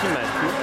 进买书